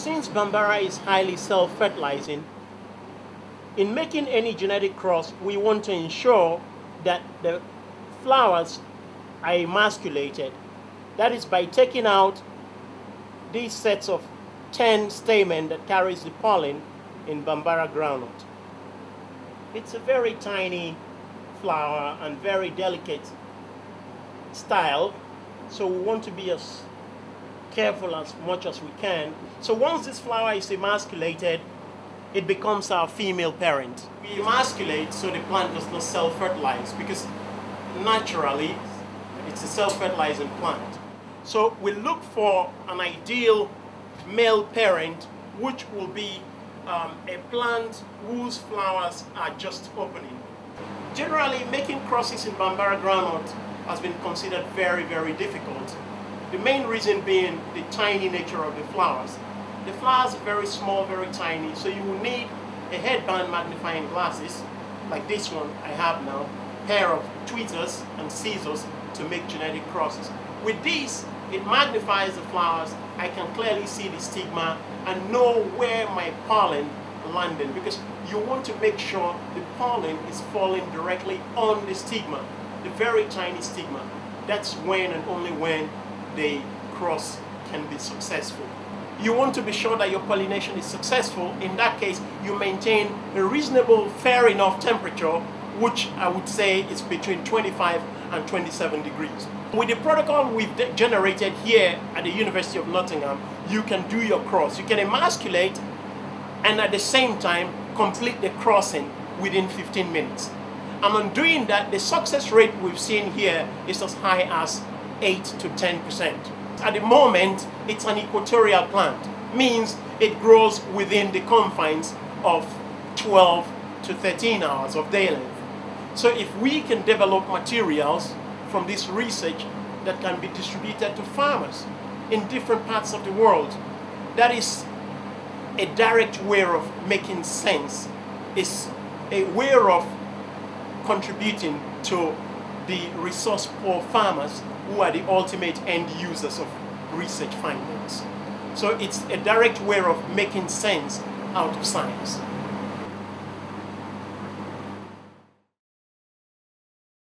Since Bambara is highly self-fertilizing, in making any genetic cross, we want to ensure that the flowers are emasculated. That is by taking out these sets of 10 stamen that carries the pollen in Bambara groundnut. It's a very tiny flower and very delicate style, so we want to be as careful as much as we can. So once this flower is emasculated, it becomes our female parent. We emasculate so the plant does not self-fertilize because naturally it's a self-fertilizing plant. So we look for an ideal male parent which will be um, a plant whose flowers are just opening. Generally, making crosses in Bambara groundnut has been considered very, very difficult. The main reason being the tiny nature of the flowers. The flowers are very small, very tiny, so you will need a headband magnifying glasses, like this one I have now, pair of tweezers and scissors to make genetic crosses. With these, it magnifies the flowers. I can clearly see the stigma and know where my pollen landed because you want to make sure the pollen is falling directly on the stigma, the very tiny stigma. That's when and only when the cross can be successful. You want to be sure that your pollination is successful. In that case, you maintain a reasonable, fair enough temperature, which I would say is between 25 and 27 degrees. With the protocol we've generated here at the University of Nottingham, you can do your cross. You can emasculate and at the same time complete the crossing within 15 minutes. And on doing that, the success rate we've seen here is as high as 8 to 10%. At the moment, it's an equatorial plant, means it grows within the confines of 12 to 13 hours of day length. So if we can develop materials from this research that can be distributed to farmers in different parts of the world, that is a direct way of making sense, is a way of contributing to the resource poor farmers who are the ultimate end users of research findings. So it's a direct way of making sense out of science.